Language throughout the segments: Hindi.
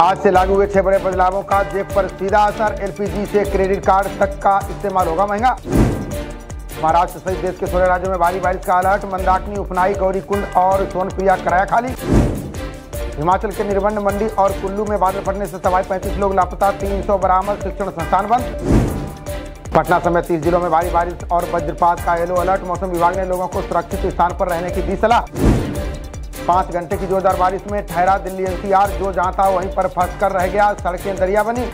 आज से लागू हुए छह बड़े बदलावों का जेब पर सीधा असर, एलपीजी से क्रेडिट कार्ड तक का इस्तेमाल होगा महँगा। महाराष्ट्र सहित देश के सोलह राज्यों में भारी बारिश का अलर्ट, मंदाकिनी, उपनाई, गौरीकुंड और सोनप्रिया कराया खाली। हिमाचल के निर्बंध मंडी और कुल्लू में बादल फटने से सवाई पैंतीस लोग लापता, तीन सौ बरामद शिक्षण संस्थान बंद। पटना समेत तीस जिलों में भारी बारिश और वज्रपात का येलो अलर्ट। मौसम विभाग ने लोगों को सुरक्षित स्थान पर रहने की दी सलाह। पाँच घंटे की जोरदार बारिश में ठहरा दिल्ली एनसीआर, जो जहाँ था वहीं पर फंस कर रह गया, सड़कें दरिया बनी।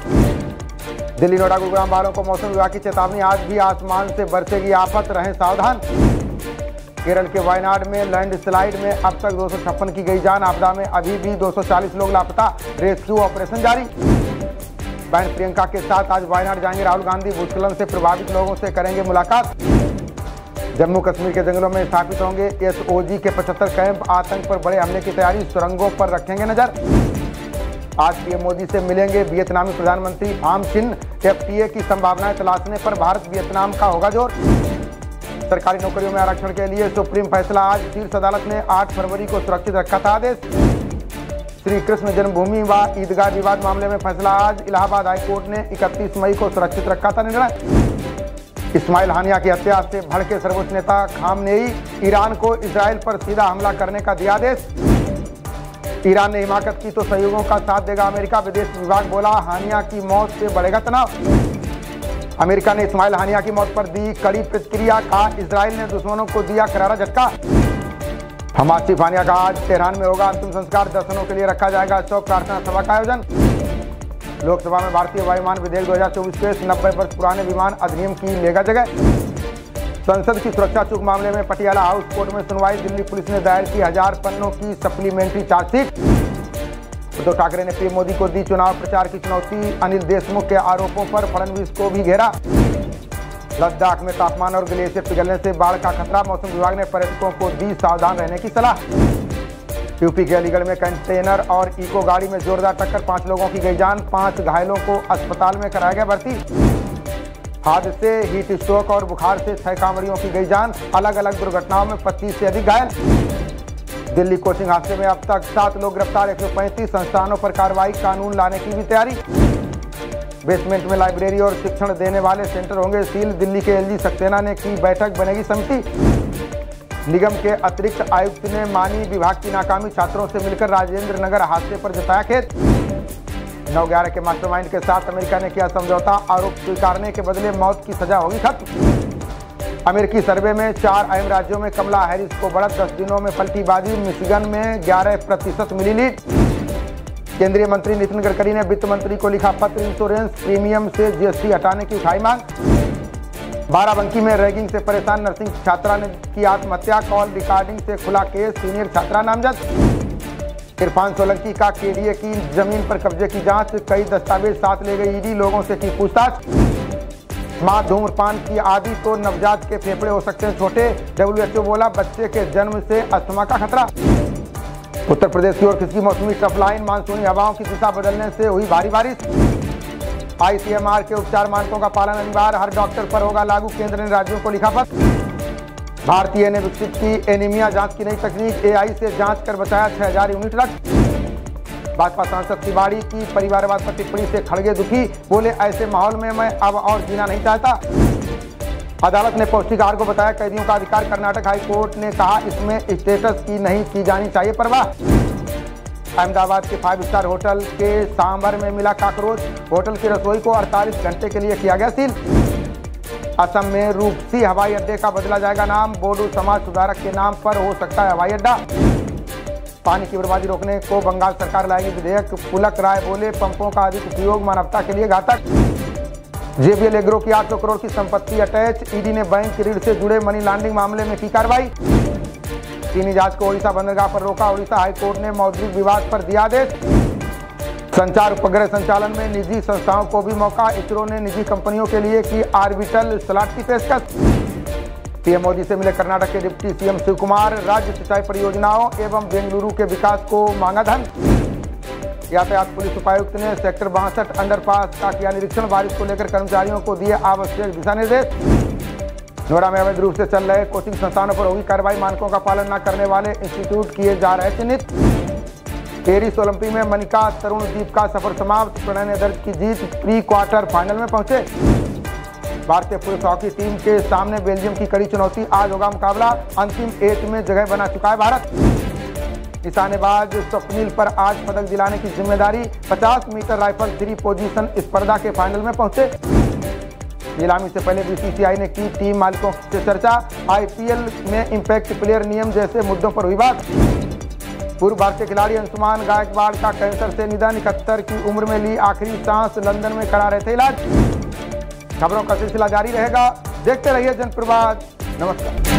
दिल्ली, नोएडा, गुरुग्राम वालों को मौसम विभाग की चेतावनी, आज भी आसमान से बरसेगी आफत, रहें सावधान। केरल के वायनाड में लैंडस्लाइड में अब तक दो सौ छप्पन की गई जान, आपदा में अभी भी 240 लोग लापता। रेस्क्यू ऑपरेशन जारी। बहन प्रियंका के साथ आज वायनाड जाएँगे राहुल गांधी। भूस्खलन से प्रभावित लोगों से करेंगे मुलाकात। जम्मू कश्मीर के जंगलों में स्थापित होंगे एसओजी के 75 कैंप। आतंक पर बड़े हमले की तैयारी, सुरंगों पर रखेंगे नज़र। आज पीएम मोदी से मिलेंगे वियतनामी प्रधानमंत्री फार्म चिन एफटीए की संभावनाएँ तलाशने पर भारत वियतनाम का होगा ज़ोर। सरकारी नौकरियों में आरक्षण के लिए सुप्रीम फैसला। आज शीर्ष अदालत ने 8 फरवरी को सुरक्षित रखा था आदेश। श्री कृष्ण जन्मभूमि व ईदगाह विवाद मामले में फैसला आज इलाहाबाद हाईकोर्ट ने 31 मई को सुरक्षित रखा था निर्णय। इस्माइल हानिया की हत्या से भड़के सर्वोच्च नेता खामनेई ईरान को इसराइल पर सीधा हमला करने का दिया आदेश। ईरान ने हिमाकत की तो सहयोगों का साथ देगा अमेरिका, विदेश विभाग बोला हानिया की मौत से बढ़ेगा तनाव। अमेरिका ने इस्माइल हानिया की मौत पर दी कड़ी प्रतिक्रिया, कहा इसराइल ने दुश्मनों को दिया करारा झटका। हमाद सिफ हानिया का आज तेहरान में होगा। अंतिम संस्कार दर्शनों के लिए रखा जाएगा। शोक प्रार्थना सभा का आयोजन। लोकसभा में भारतीय वायुमान विधेयक 2024 पेश नब्बे वर्ष पुराने विमान अधिनियम की लेगा जगह। संसद की सुरक्षा चूक मामले में पटियाला हाउस कोर्ट में सुनवाई। दिल्ली पुलिस ने दायर की हज़ार पन्नों की सप्लीमेंट्री चार्जशीट। उद्धव ठाकरे ने पीएम मोदी को दी चुनाव प्रचार की चुनौती। अनिल देशमुख के आरोपों पर फडणवीस को भी घेरा। लद्दाख में तापमान और ग्लेशियर पिघलने से बाढ़ का खतरा, मौसम विभाग ने पर्यटकों को दी सावधान रहने की सलाह। यूपी के अलीगढ़ में कंटेनर और इको गाड़ी में जोरदार टक्कर, पाँच लोगों की गई जान, पाँच घायलों को अस्पताल में कराया गया भर्ती। हादसे, हीट स्ट्रोक और बुखार से छह कांवरियों की गई जान अलग अलग दुर्घटनाओं में 25 से अधिक घायल। दिल्ली कोचिंग हादसे में अब तक सात लोग गिरफ़्तार, एक सौ पैंतीस संस्थानों पर कार्रवाई, कानून लाने की भी तैयारी। बेसमेंट में लाइब्रेरी और शिक्षण देने वाले सेंटर होंगे। सील दिल्ली के एलजी सक्सेना ने की बैठक, बनेगी समिति। निगम के अतिरिक्त आयुक्त ने मानी विभाग की नाकामी, छात्रों से मिलकर राजेंद्र नगर हादसे पर जताया खेत नौ ग्यारह के मास्टरमाइंड के साथ अमेरिका ने किया समझौता, आरोप स्वीकारने के बदले मौत की सजा होगी खत्म। अमेरिकी सर्वे में चार अहम राज्यों में कमला हैरिस को बढ़त, दस दिनों में पलटीबाजी मिशिगन में ग्यारह प्रतिशत मिली लीड। केंद्रीय मंत्री नितिन गडकरी ने वित्त मंत्री को लिखा पत्र इंश्योरेंस प्रीमियम से जीएसटी हटाने की उठाई मांग। बाराबंकी में रैगिंग से परेशान नर्सिंग छात्रा ने की आत्महत्या, कॉल रिकॉर्डिंग से खुला केस, सीनियर छात्रा नामजद। इरफान सोलंकी का केडीए की ज़मीन पर कब्जे की जाँच, कई दस्तावेज़ साथ ले गई ईडी, लोगों से की पूछताछ। माँ धूम्रपान की आदि तो नवजात के फेफड़े हो सकते हैं, छोटे। डब्ल्यूएचओ बोला, बच्चे के जन्म से अस्थमा का खतरा। उत्तर प्रदेश की ओर खिसकी मौसमी टफ लाइन मानसूनी हवाओं की दिशा बदलने से हुई भारी बारिश। आईसीएमआर के उपचार मानकों का पालन अनिवार्य, हर डॉक्टर पर होगा लागू, केंद्र ने राज्यों को लिखा पत्र। भारतीय ने विकसित की एनीमिया जाँच की नई तकनीक, एआई से जाँच कर बचाया छह हज़ार यूनिट रक्त। भाजपा सांसद तिवाड़ी की परिवारवाद पर टिप्पणी से खड़गे दुखी, बोले, ऐसे माहौल में मैं अब और जीना नहीं चाहता। अदालत ने पौष्टिक आहार को बताया, कैदियों का अधिकार कर्नाटक हाईकोर्ट ने कहा, इसमें स्टेटस की नहीं की जानी चाहिए परवाह। अहमदाबाद के फाइव स्टार होटल के सांबर में मिला काकरोच। होटल की रसोई को 48 घंटे के लिए किया गया सील। असम में रूपसी हवाई अड्डे का बदला जाएगा नाम। बोडो समाज सुधारक के नाम पर हो सकता है हवाई अड्डा। पानी की बर्बादी रोकने को बंगाल सरकार लाएगी विधेयक। पुलक राय बोले, पंपों का अधिक उपयोग मानवता के लिए घातक। जेबीएल एग्रो की 800 करोड़ की संपत्ति अटैच, ईडी ने बैंक ऋण से जुड़े मनी लॉन्ड्रिंग मामले में की कार्रवाई। चीनी जहाज़ को ओडिशा बंदरगाह पर रोका, ओडिशा हाईकोर्ट ने मौद्रिक विवाद पर दिया आदेश। संचार उपग्रह संचालन में निजी संस्थाओं को भी मौका, इसरो ने निजी कंपनियों के लिए की आर्बिटल स्लॉट की पेशकश। पीएम मोदी से मिले कर्नाटक के डिप्टी सीएम शिव कुमार राज्य सिंचाई परियोजनाओं एवं बेंगलुरु के विकास को मांगा धन। यातायात पुलिस उपायुक्त ने सेक्टर बासठ अंडरपास का किया निरीक्षण। बारिश को लेकर कर्मचारियों को दिए आवश्यक दिशा निर्देश। नोएडा में अवैध रूप से चल रहे कोचिंग संस्थानों पर होगी कार्रवाई। मानकों का पालन न करने वाले इंस्टीट्यूट किए जा रहे चिन्हित। पेरिस ओलंपिक में मनिका तरुण दीप का सफ़र समाप्त। प्रणय ने दर्ज की जीत प्री क्वार्टर फाइनल में पहुँचे। भारतीय पुरुष हॉकी टीम के सामने बेल्जियम की कड़ी चुनौती। आज होगा मुकाबला। अंतिम एट में जगह बना चुका है भारत। निशानेबाज स्वप्निल पर आज पदक दिलाने की ज़िम्मेदारी 50 मीटर राइफल थ्री पोजीशन स्पर्धा के फाइनल में पहुँचे। नीलामी से पहले बीसीसीआई ने की टीम मालिकों से चर्चा। आईपीएल में इंपैक्ट प्लेयर नियम जैसे मुद्दों पर हुई बात। पूर्व भारतीय खिलाड़ी अंशुमान गायकवाड़ का कैंसर से निधन, इकहत्तर की उम्र में ली आखिरी सांस, लंदन में करा रहे थे इलाज। खबरों का सिलसिला जारी रहेगा। देखते रहिए जनप्रवाद। नमस्कार।